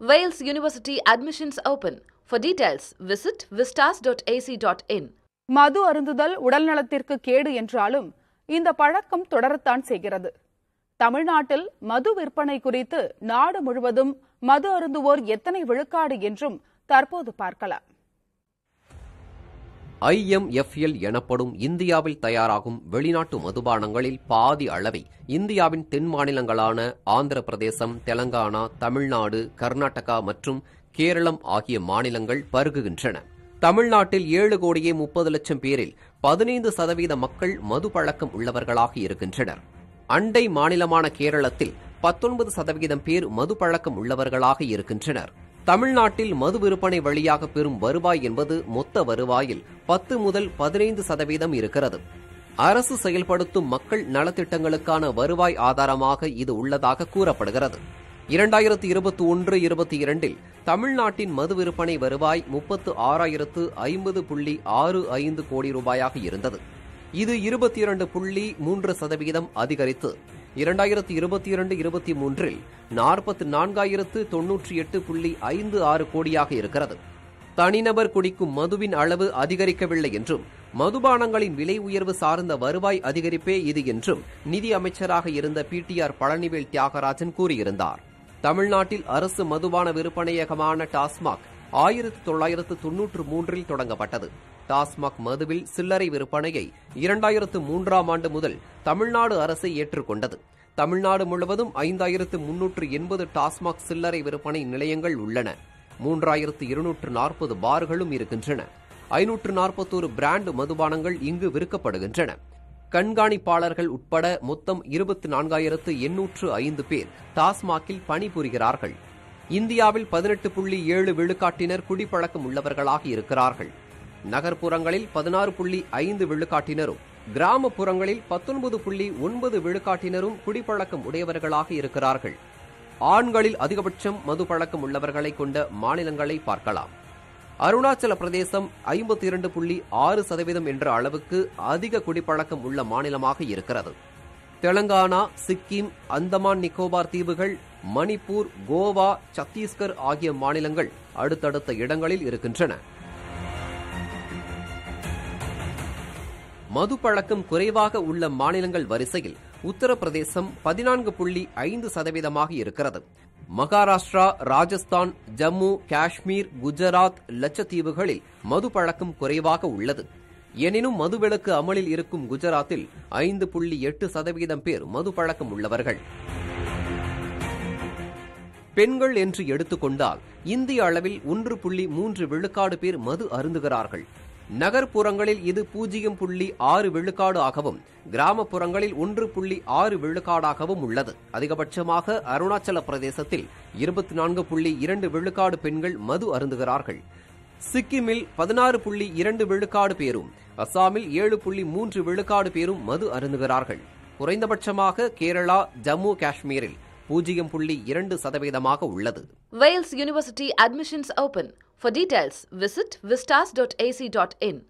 Wales University admissions open. For details, visit vistas.ac.in. மது அருந்துதல் உடல்நலத்திற்கு கேடு என்றாலும் இந்த பழக்கம் தொடரத்தான் செய்கிறது தமிழ்நாட்டில் மது விற்பனை குறித்து நாடு முழுவதும் மது அருந்துவோர் எத்தனை விழுக்காடு என்றும் தற்போது பார்க்கலாம் ஐஎம்எஃப்எல் எனப்படும் இந்தியாவில் தயாராகும் வெளிநாட்டு மதுபானங்களில் பாதி அளவை இந்தியாவின் தென் மாநிலங்களான ஆந்திர பிரதேசம் தெலங்கானா தமிழ்நாடு கர்நாடகா மற்றும் கேரளம் ஆகிய மாநிலங்கள் பருகுகின்றன. தமிழ்நாட்டில் ஏழு கோடியே முப்பது லட்சம் பேரில் பதினைந்து சதவீத மக்கள் மது பழக்கம் உள்ளவர்களாக இருக்கின்றனர். அண்டை மாநிலமான கேரளத்தில் பத்தொன்பது சதவீதம் பேர் மது பழக்கம் உள்ளவர்களாக இருக்கின்றனர். தமிழ்நாட்டில் மது விற்பனை வழியாக பெறும் வருவாய் என்பது மொத்த வருவாயில் பத்து முதல் பதினைந்து சதவீதம் இருக்கிறது. அரசு செயல்படுத்தும் மக்கள் நலத்திட்டங்களுக்கான வருவாய் ஆதாரமாக இது உள்ளதாக கூறப்படுகிறது. இரண்டாயிரத்து இருபத்தி ஒன்று இருபத்தி இரண்டில் தமிழ்நாட்டின் மது விற்பனை வருவாய் முப்பத்து ஆறாயிரத்து ஐம்பது புள்ளி ஆறு ஐந்து கோடி ரூபாயாக இருந்தது. இது இருபத்தி இரண்டு புள்ளி மூன்று சதவீதம் அதிகரித்து இரண்டாயிரத்து இருபத்தி இரண்டு இருபத்தி மூன்றில் நாற்பத்தி நான்காயிரத்து தொன்னூற்றி எட்டு புள்ளி ஐந்து ஆறு கோடியாக இருக்கிறது. தனிநபர் குடிக்கும் மதுவின் அளவு அதிகரிக்கவில்லை என்றும் மதுபானங்களின் விலை உயர்வு சார்ந்த வருவாய் அதிகரிப்பே இது என்றும் நிதி அமைச்சராக இருந்த பிடிஆர் பழனிவேல் தியாகராஜன் கூறியிருந்தார். தமிழ்நாட்டில் அரசு மதுபான விற்பனையகமான டாஸ்மாக் ஆயிரத்தி தொள்ளாயிரத்து தொன்னூற்று மூன்றில் தொடங்கப்பட்டது. டாஸ்மாக் மதுவில் சில்லறை விற்பனையை இரண்டாயிரத்து மூன்றாம் ஆண்டு முதல் தமிழ்நாடு அரசை ஏற்றுக்கொண்டது. தமிழ்நாடு முழுவதும் ஐந்தாயிரத்து முன்னூற்று எண்பது டாஸ்மாக் சில்லறை விற்பனை நிலையங்கள் உள்ளன. மூன்றாயிரத்து இருநூற்று நாற்பது பார்களும் இருக்கின்றன. ஐநூற்று நாற்பத்தோரு பிராண்ட் மதுபானங்கள் இங்கு விற்கப்படுகின்றன. கண்காணிப்பாளர்கள் உட்பட மொத்தம் இருபத்தி நான்காயிரத்து எண்ணூற்று ஐந்து பேர் டாஸ்மாகில் பணிபுரிகிறார்கள். இந்தியாவில் பதினெட்டு புள்ளி ஏழு விழுக்காட்டினர் குடிப்பழக்கம் உள்ளவர்களாக இருக்கிறார்கள். நகர்ப்புறங்களில் பதினாறு புள்ளி ஐந்து விழுக்காட்டினரும் கிராமப்புறங்களில் பத்தொன்பது புள்ளி ஒன்பது விழுக்காட்டினரும் குடிப்பழக்கம் உடையவர்களாக இருக்கிறார்கள். ஆண்களில் அதிகபட்சம் மது பழக்கம் உள்ளவர்களை கொண்ட மாநிலங்களை பார்க்கலாம். அருணாச்சல பிரதேசம் ஐம்பத்தி இரண்டு புள்ளி ஆறு சதவீதம் என்ற அளவுக்கு அதிக குடிப்பழக்கம் உள்ள மாநிலமாக இருக்கிறது. தெலங்கானா சிக்கிம் அந்தமான் நிக்கோபார் தீவுகள் மணிப்பூர் கோவா சத்தீஸ்கர் ஆகிய மாநிலங்கள் அடுத்தடுத்த இடங்களில் இருக்கின்றன. மது பழக்கம் குறைவாக உள்ள மாநிலங்கள் வரிசையில் உத்தரப்பிரதேசம் பதினான்கு புள்ளி ஐந்து சதவீதமாக இருக்கிறது. மகாராஷ்டிரா ராஜஸ்தான் ஜம்மு காஷ்மீர் குஜராத் லட்சத்தீவுகளில் மது பழக்கம் குறைவாக உள்ளது. எனினும் மதுவிலக்கு அமலில் இருக்கும் குஜராத்தில் ஐந்து புள்ளி எட்டு சதவீதம் பேர் மது பழக்கம் உள்ளவர்கள். பெண்கள் என்று எடுத்துக்கொண்டால் இந்திய அளவில் ஒன்று புள்ளி மூன்று விழுக்காடு பேர் மது அருந்துகிறார்கள். நகர்ப்புறங்களில் இது பூஜ்ஜியம் புள்ளி ஆறு விழுக்காடு ஆகவும் கிராமப்புறங்களில் ஒன்று புள்ளி ஆறு விழுக்காடாகவும் உள்ளது. அதிகபட்சமாக அருணாச்சல பிரதேசத்தில் இருபத்தி நான்கு புள்ளி இரண்டு விழுக்காடு பெண்கள் மது அருந்துகிறார்கள். சிக்கிமில் பதினாறு புள்ளி இரண்டு விழுக்காடு பேரும் அசாமில் ஏழு புள்ளி மூன்று விழுக்காடு பேரும் மது அருந்துகிறார்கள். குறைந்தபட்சமாக கேரளா ஜம்மு காஷ்மீரில் பூஜ்ஜியம் புள்ளி இரண்டு சதவீதமாக உள்ளது Vels university admissions open for details visit VISTAS dot AC dot in